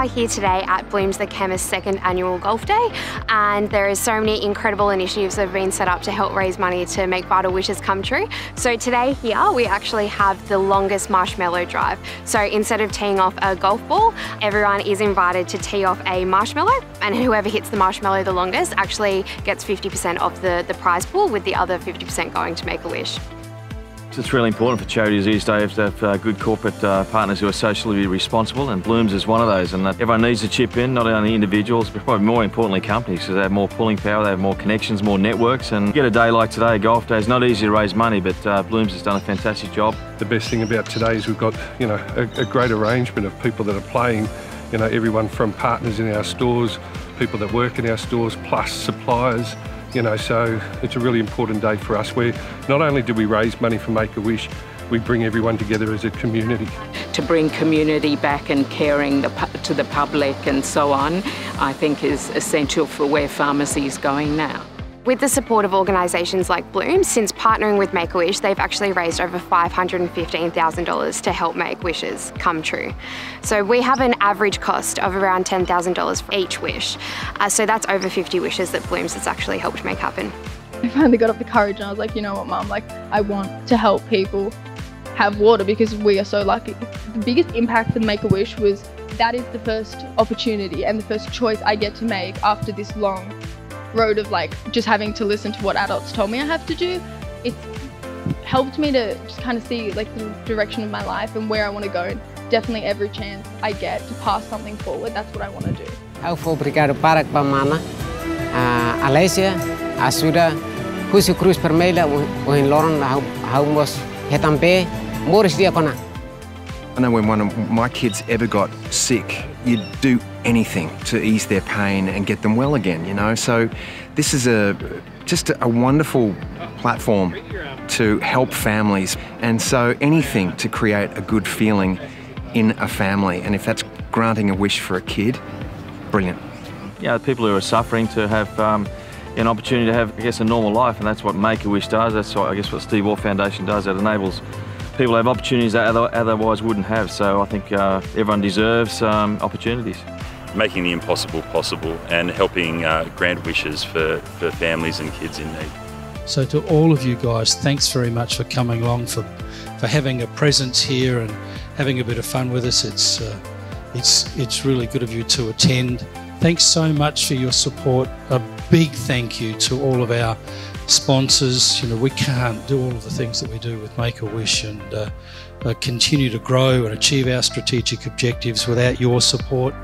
are here today at Blooms the Chemist second annual golf day and there is so many incredible initiatives that have been set up to help raise money to make vital wishes come true. So today here we actually have the longest marshmallow drive. So instead of teeing off a golf ball, everyone is invited to tee off a marshmallow and whoever hits the marshmallow the longest actually gets 50% of the, the prize pool with the other 50% going to Make-A-Wish. It's really important for charities these days to have uh, good corporate uh, partners who are socially responsible, and Blooms is one of those. And everyone needs to chip in, not only individuals, but probably more importantly companies, because they have more pulling power, they have more connections, more networks. And get a day like today, golf day, is not easy to raise money, but uh, Blooms has done a fantastic job. The best thing about today is we've got, you know, a, a great arrangement of people that are playing. You know, everyone from partners in our stores, people that work in our stores, plus suppliers. You know, so it's a really important day for us where not only do we raise money for Make-A-Wish, we bring everyone together as a community. To bring community back and caring the, to the public and so on, I think is essential for where pharmacy is going now. With the support of organisations like Bloom, since partnering with Make-A-Wish, they've actually raised over $515,000 to help make wishes come true. So we have an average cost of around $10,000 for each wish. Uh, so that's over 50 wishes that Blooms has actually helped make happen. I finally got up the courage and I was like, you know what, Mum, like I want to help people have water because we are so lucky. The biggest impact for Make-A-Wish was that is the first opportunity and the first choice I get to make after this long road of like just having to listen to what adults told me I have to do, it's helped me to just kind of see like the direction of my life and where I want to go. And definitely every chance I get to pass something forward, that's what I want to do. Muito obrigado para a mana, a Alessia, a Suda, Husu Cruz Permeila, o em Lauren, how mos hetampe, Morris Diakona. I know when one of my kids ever got sick, you'd do anything to ease their pain and get them well again, you know? So this is a just a wonderful platform to help families. And so anything to create a good feeling in a family. And if that's granting a wish for a kid, brilliant. Yeah, people who are suffering to have um, an opportunity to have, I guess, a normal life, and that's what Make-A-Wish does. That's what, I guess, what Steve Waugh Foundation does. It enables people have opportunities that otherwise wouldn't have. So I think uh, everyone deserves um, opportunities. Making the impossible possible and helping uh, grant wishes for, for families and kids in need. So to all of you guys, thanks very much for coming along, for, for having a presence here and having a bit of fun with us. It's, uh, it's, it's really good of you to attend. Thanks so much for your support. A big thank you to all of our sponsors. You know, we can't do all of the things that we do with Make a Wish and uh, uh, continue to grow and achieve our strategic objectives without your support.